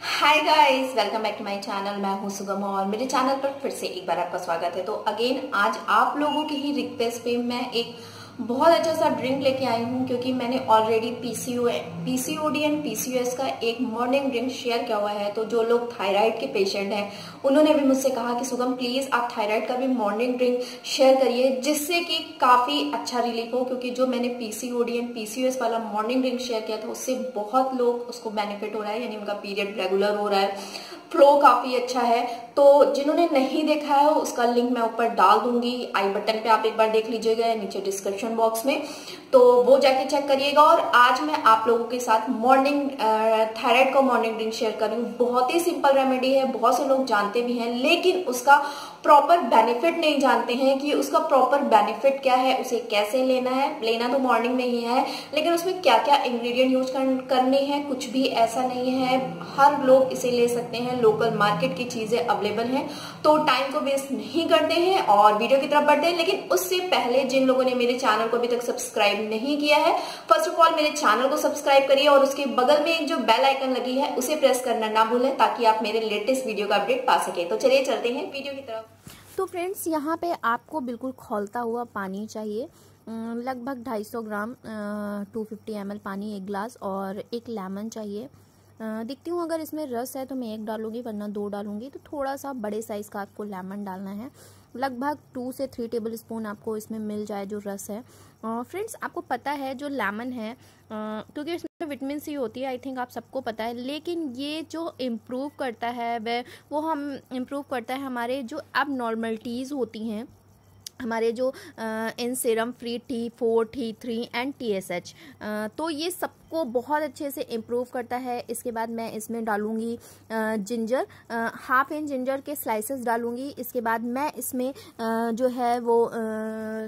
Hi guys welcome back to my channel मैं हूँ सुगम और मेरे चैनल पर फिर से एक बार आपका स्वागत है। तो अगेन आज आप लोगों की ही रिक्वेस्ट पे मैं एक बहुत अच्छा सा ड्रिंक लेके आई हूँ क्योंकि मैंने already PCO PCOD and PCOS का एक मॉर्निंग ड्रिंक शेयर किया हुआ है। तो जो लोग थायराइड के पेशेंट हैं, उन्होंने भी मुझसे कहा कि, सुगम प्लीज़ आप थायराइड का भी मॉर्निंग ड्रिंक शेयर करिए, जिससे कि काफ़ी अच्छा रिलीफ हो। क्योंकि जो मैंने पीसीओडी एंड पीसीओएस वाला मॉर्निंग ड्रिंक शेयर किया था, उससे बहुत लोग उसको बेनिफिट हो रहा है, यानी उनका पीरियड रेगुलर हो रहा है। फ्लो काफ़ी अच्छा है। तो जिन्होंने नहीं देखा है, उसका लिंक मैं ऊपर डाल दूँगी। आई बटन पे आप एक बार देख लीजिएगा, नीचे डिस्क्रिप्शन बॉक्स में। तो वो जाके चेक करिएगा और आज मैं आप लोगों के साथ मॉर्निंग थायराइड का मॉर्निंग ड्रिंक शेयर कर रही हूँ। बहुत ही सिंपल रेमेडी है, बहुत से लोग जानते भी हैं, लेकिन उसका प्रॉपर बेनिफिट नहीं जानते हैं कि उसका प्रॉपर बेनिफिट क्या है, उसे कैसे लेना है। लेना तो मॉर्निंग में ही है, लेकिन उसमें क्या क्या इंग्रेडिएंट यूज़ करने हैं, कुछ भी ऐसा नहीं है। हर लोग इसे ले सकते हैं लोकल मार्केट की चीज़ें अवेलेबल हैं तो टाइम को वेस्ट नहीं करते हैं और वीडियो की तरफ़ बढ़ते हैं, लेकिन उससे पहले जिन लोगों ने मेरे चैनल को अभी तक सब्सक्राइब नहीं किया है फ़र्स्ट ऑफ़ ऑल मेरे चैनल को सब्सक्राइब करिए और उसके बगल में एक जो बेल आइकन लगी है, उसे प्रेस करना ना भूलें ताकि आप मेरे लेटेस्ट वीडियो का अपडेट पा सके। तो चलिए चलते हैं वीडियो की तरफ़। तो फ्रेंड्स यहाँ पे आपको बिल्कुल खोलता हुआ पानी चाहिए। लगभग 250 ग्राम 250 फिफ्टी पानी एक ग्लास और एक लेमन चाहिए। देखती हूँ, अगर इसमें रस है तो मैं एक डालूँगी, वरना दो डालूँगी। तो थोड़ा सा बड़े साइज़ का आपको लेमन डालना है। लगभग टू से थ्री टेबल स्पून आपको इसमें मिल जाए जो रस है। फ्रेंड्स आपको पता है जो लेमन है क्योंकि इसमें विटामिन सी होती है आई थिंक आप सबको पता है। लेकिन ये जो इम्प्रूव करता है वह वो हम इम्प्रूव करता है हमारे जो अब नॉर्मलिटीज़ होती हैं। हमारे जो इन serum free T four T three and T S H तो ये सबको बहुत अच्छे से इम्प्रूव करता है। इसके बाद मैं इसमें डालूँगी जिंजर हाफ़ इंच जिंजर के स्लाइसेस डालूँगी। इसके बाद मैं इसमें जो है वो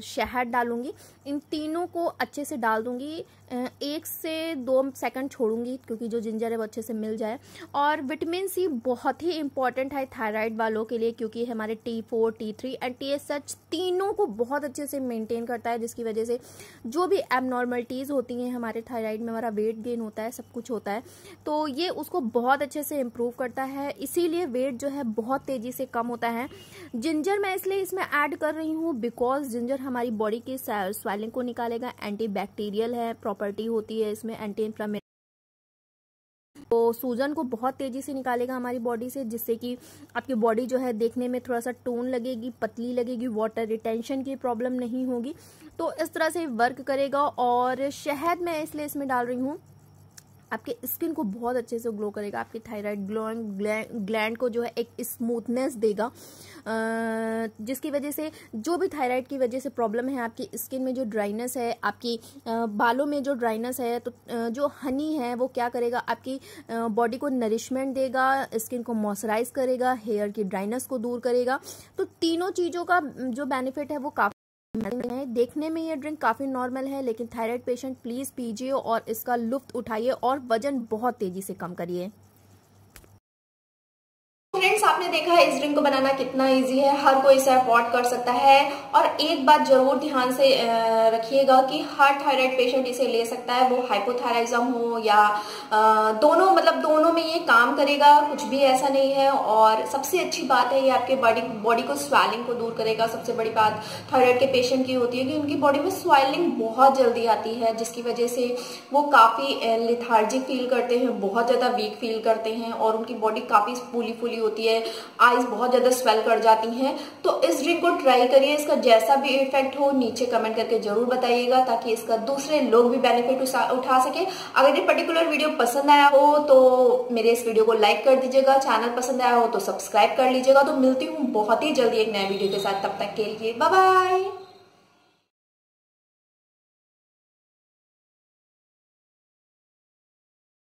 शहद डालूँगी। इन तीनों को अच्छे से डाल दूँगी। एक से दो सेकंड छोड़ूँगी क्योंकि जो जिंजर है वो अच्छे से मिल जाए। और विटामिन सी बहुत ही इंपॉर्टेंट है थायराइड वालों के लिए क्योंकि हमारे T four T three and T S H तीनों को बहुत अच्छे से मेंटेन करता है, जिसकी वजह से जो भी एबनॉर्मलिटीज़ होती हैं हमारे थायराइड में हमारा वेट गेन होता है, सब कुछ होता है तो ये उसको बहुत अच्छे से इम्प्रूव करता है। इसीलिए वेट जो है बहुत तेज़ी से कम होता है। जिंजर मैं इसलिए इसमें ऐड कर रही हूँ बिकॉज़ जिंजर हमारी बॉडी की स्वेलिंग को निकालेगा एंटी बैक्टीरियल है प्रॉपर्टी होती है इसमें एंटी इन्फ्लामे तो सूजन को बहुत तेज़ी से निकालेगा हमारी बॉडी से, जिससे कि आपकी बॉडी जो है देखने में थोड़ा सा टोन लगेगी, पतली लगेगी वाटर रिटेंशन की प्रॉब्लम नहीं होगी। तो इस तरह से वर्क करेगा और शहद मैं इसलिए इसमें डाल रही हूँ आपके स्किन को बहुत अच्छे से ग्लो करेगा, आपके थायराइड ग्लोइंग ग्लैंड को जो है एक स्मूथनेस देगा। जिसकी वजह से, जो भी थायराइड की वजह से प्रॉब्लम है, आपकी स्किन में जो ड्राइनेस है, आपकी बालों में जो ड्राइनेस है तो जो हनी है, वो क्या करेगा, आपकी बॉडी को नरिशमेंट देगा, स्किन को मॉइस्चराइज करेगा, हेयर की ड्राइनेस को दूर करेगा। तो तीनों चीज़ों का, जो बेनिफिट है, वो काफ़ी देखने में ये ड्रिंक काफ़ी नॉर्मल है, लेकिन थायराइड पेशेंट प्लीज़ पीजिए और इसका लुफ्त उठाइए और वज़न बहुत तेज़ी से कम करिए। फ्रेंड्स, आपने देखा है इस ड्रिंक को बनाना कितना इजी है। हर कोई इसे अफोर्ड कर सकता है। और एक बात ज़रूर ध्यान से रखिएगा कि हर थायराइड पेशेंट इसे ले सकता है। वो हाइपोथायराइजम हो या दोनों मतलब दोनों में ये काम करेगा, कुछ भी ऐसा नहीं है। और सबसे अच्छी बात है, ये आपके बॉडी बॉडी को स्वेलिंग को दूर करेगा। सबसे बड़ी बात थायराइड के पेशेंट की होती है कि उनकी बॉडी में स्वेलिंग बहुत जल्दी आती है, जिसकी वजह से वो काफ़ी लिथार्जिक फील करते हैं, बहुत ज़्यादा वीक फील करते हैं और उनकी बॉडी काफ़ी फूली फूली होती है आईज बहुत ज़्यादा स्वेल कर जाती हैं तो इस ड्रिंक को ट्राई करिए, इसका जैसा भी इफ़ेक्ट हो, नीचे कमेंट करके ज़रूर बताइएगा, ताकि इसका दूसरे लोग भी बेनिफिट उठा सके। अगर ये पर्टिकुलर वीडियो पसंद आया हो तो मेरे इस वीडियो को लाइक कर दीजिएगा चैनल पसंद आया हो तो सब्सक्राइब कर लीजिएगा। तो मिलती हूँ बहुत ही जल्दी एक नए वीडियो के साथ, तब तक के लिए बाय